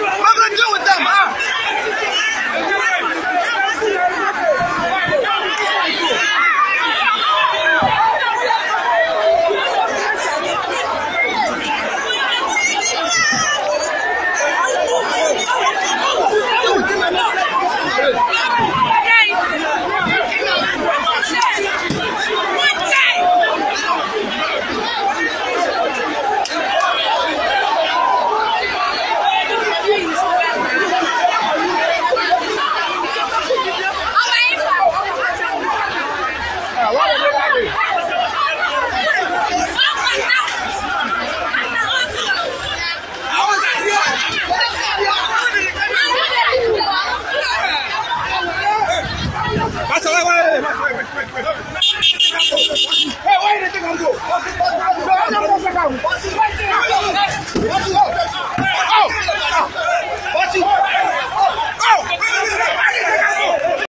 Come on.